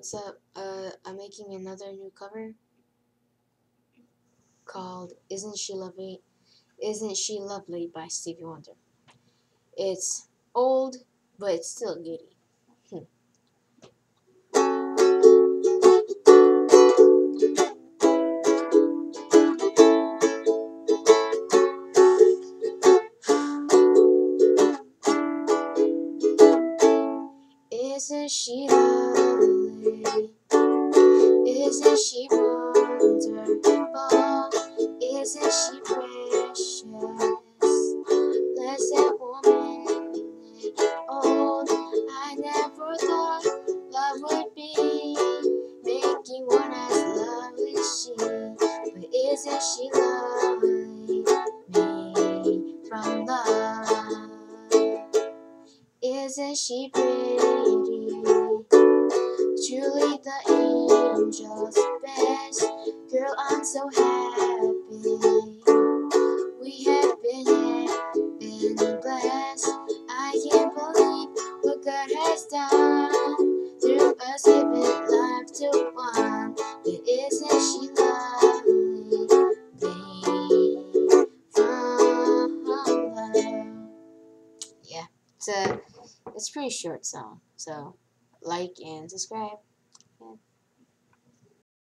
What's up? Uh, I'm making another new cover called "Isn't She Lovely?" "Isn't She Lovely" by Stevie Wonder. It's old, but it's still giddy. Isn't she lovely? Isn't she wonderful? Isn't she precious? Blessed woman, old. I never thought love would be making one as lovely as she. But isn't she lovely? Isn't she pretty? Truly the angel's best. Girl, I'm so happy. We have been, been blessed. I can't believe what God has done through us giving life to one. But isn't she lovely? Yeah, it's a it's pretty short song. So like and subscribe. Yeah.